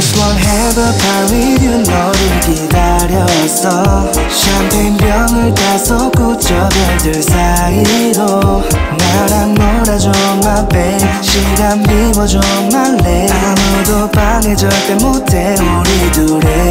have a party with you 너를 기다렸어. 샴페인 병을 다섯 꽂혀 별들 사이로. 나랑 놀아줘 my babe. 시간 비워줘 lady. 아무도 방해 절대 못해 우리 둘의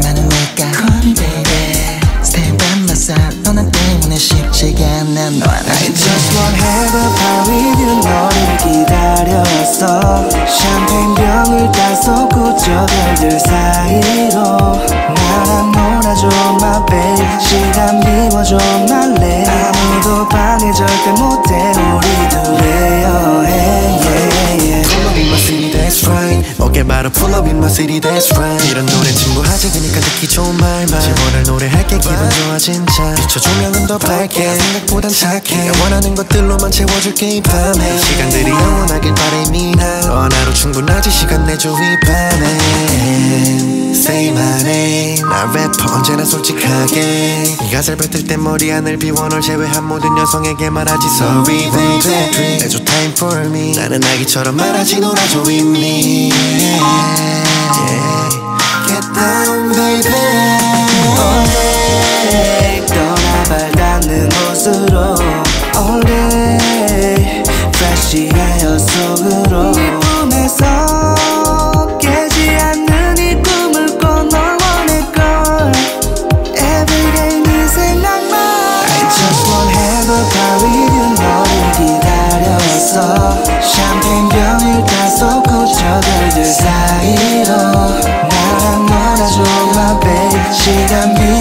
난 정말 많으니까 Call me baby Stay by my side 너나 때문에 쉽지가 않아 너와 나 I just wanna have a party with you 너를 기다렸어 샴페인 병을 다섯 꽂혀 별들 사이로 나랑 놀아줘 my babe 시간 비워줘 my lady 아무도 방해 절대 못해 우리 둘의 여행 yeah, yeah. Up in my city, that's right 어깨바로 pull up in my city, that's right. 이런 노래 친구하지 그니까 듣기 좋은 말만 지원할 노래할게 기분 좋아 진짜. 비춰 조명은 더 밝게. 생각보단 착해. 원하는 것들로만 채워줄게 이 밤에. 시간들이 영원하길 바래 미나. 하나로 충분하지 시간 내줘 이 밤에. Say my name. 나 래퍼 언제나 솔직하게. 이 가사를 뱉을 때 머리 하늘 비워 널 제외한 모든 여성에게 말하지 Sorry baby. 내줘 time for me. 나는 아기처럼 말하지 놀아줘 with me. Get down baby. I'm you